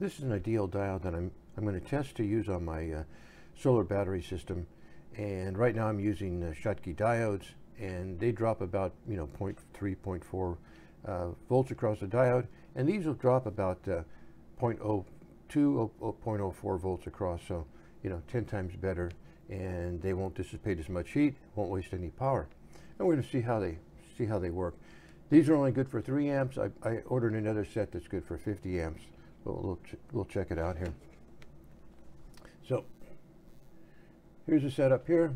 This is an ideal diode that I'm, I'm going to test to use on my uh, solar battery system. And right now I'm using uh, Schottky diodes and they drop about, you know, 0 0.3, 0 0.4 uh, volts across the diode. And these will drop about uh, 0.02, 0.04 volts across. So, you know, 10 times better. And they won't dissipate as much heat, won't waste any power. And we're going to see how they see how they work. These are only good for 3 amps. I, I ordered another set that's good for 50 amps. But we'll, ch we'll check it out here. So here's the setup here.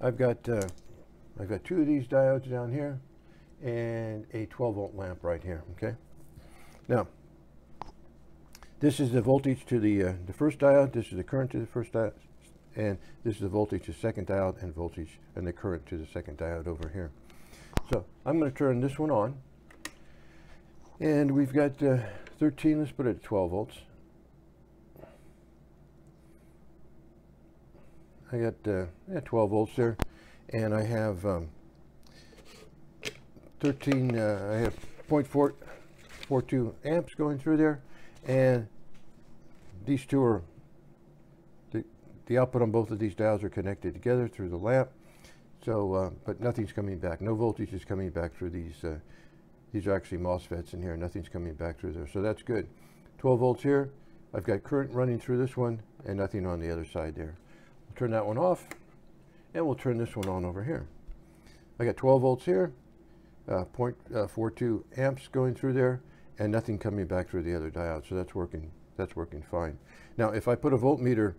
I've got uh, I've got two of these diodes down here and a 12 volt lamp right here. Okay. Now this is the voltage to the uh, the first diode. This is the current to the first diode, and this is the voltage to the second diode and voltage and the current to the second diode over here. So I'm going to turn this one on. And we've got uh, 13, let's put it at 12 volts. I got uh, yeah, 12 volts there. And I have um, 13, uh, I have 0.42 amps going through there. And these two are, the, the output on both of these dials are connected together through the lamp. So, uh, but nothing's coming back. No voltage is coming back through these. These are actually MOSFETs in here. Nothing's coming back through there. So that's good. 12 volts here. I've got current running through this one and nothing on the other side there. We'll turn that one off and we'll turn this one on over here. I got 12 volts here, uh, 0.42 uh, amps going through there and nothing coming back through the other diode. So that's working, that's working fine. Now, if I put a voltmeter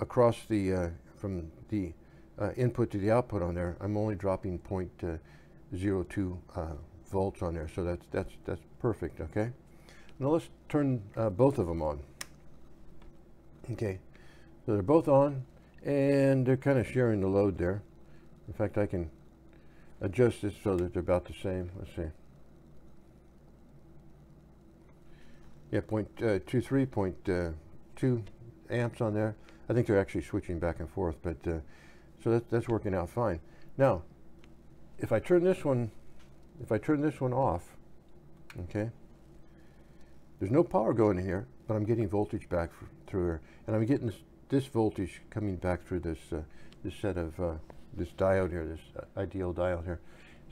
across the, uh, from the uh, input to the output on there, I'm only dropping uh, 0.02 uh, volts on there. So that's, that's, that's perfect, okay? Now let's turn uh, both of them on. Okay, so they're both on and they're kind of sharing the load there. In fact, I can adjust this so that they're about the same. Let's see. Yeah, point, uh, 0.23, point, uh, 2 amps on there. I think they're actually switching back and forth, but uh, so that, that's working out fine. Now, if I turn this one, if I turn this one off, okay, there's no power going in here, but I'm getting voltage back through here. And I'm getting this, this voltage coming back through this, uh, this set of, uh, this diode here, this uh, ideal diode here.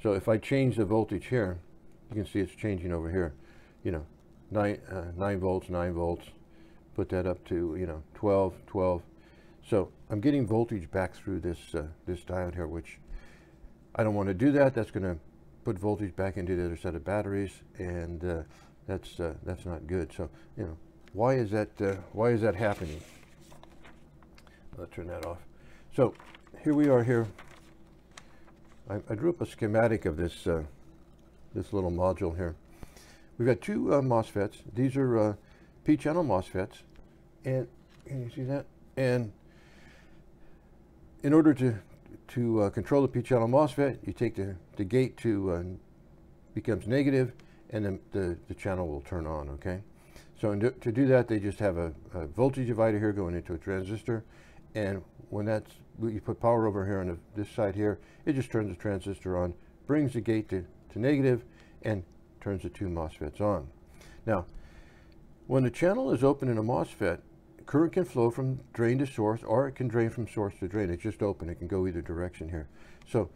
So if I change the voltage here, you can see it's changing over here. You know, nine, uh, nine volts, nine volts, put that up to, you know, 12, 12, so I'm getting voltage back through this, uh, this diode here, which I don't want to do that. That's going to put voltage back into the other set of batteries, and uh, that's, uh, that's not good. So, you know, why is that, uh, why is that happening? Let's turn that off. So here we are here. I, I drew up a schematic of this, uh, this little module here. We've got two uh, MOSFETs. These are P-channel MOSFETs. And can you see that? And in order to, to uh, control the P-channel MOSFET, you take the, the gate to uh, becomes negative, and then the, the channel will turn on, okay? So do, to do that, they just have a, a, voltage divider here going into a transistor, and when that's, you put power over here on the, this side here, it just turns the transistor on, brings the gate to, to negative, and turns the two MOSFETs on. Now, when the channel is open in a MOSFET, current can flow from drain to source or it can drain from source to drain. It's just open. It can go either direction here. So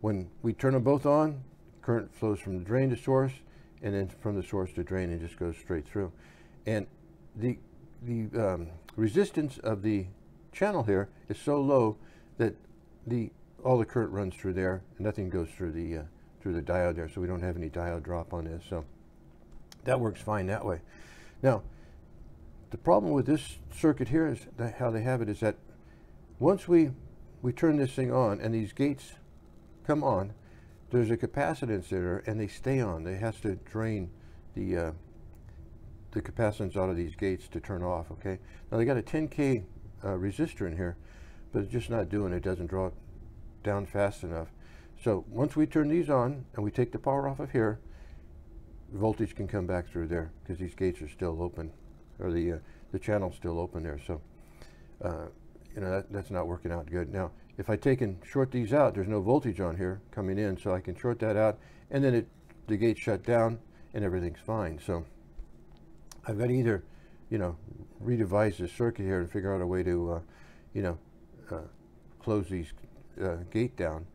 when we turn them both on, current flows from the drain to source and then from the source to drain and just goes straight through. And the, the um, resistance of the channel here is so low that the all the current runs through there and nothing goes through the uh, through the diode there so we don't have any diode drop on this so that works fine that way now the problem with this circuit here is how they have it is that once we we turn this thing on and these gates come on, there's a capacitance there and they stay on. They has to drain the uh, the capacitance out of these gates to turn off. Okay. Now they got a 10k uh, resistor in here, but it's just not doing it. Doesn't draw it down fast enough. So once we turn these on and we take the power off of here, voltage can come back through there because these gates are still open or the, uh, the channel's still open there. So, uh, you know, that, that's not working out good. Now, if I take and short these out, there's no voltage on here coming in, so I can short that out, and then it, the gate shut down, and everything's fine. So, I've got to either, you know, redevise the circuit here and figure out a way to, uh, you know, uh, close these uh, gate down,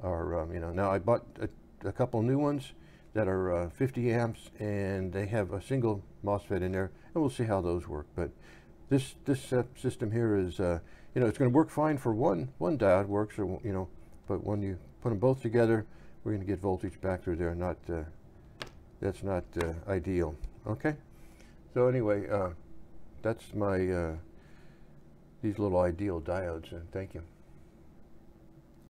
or um, you know, now I bought a, a couple new ones that are uh, 50 amps and they have a single MOSFET in there, and we'll see how those work. But this this uh, system here is, uh, you know, it's going to work fine for one one diode works, or you know, but when you put them both together, we're going to get voltage back through there. Not uh, that's not uh, ideal. Okay. So anyway, uh, that's my uh, these little ideal diodes, and thank you.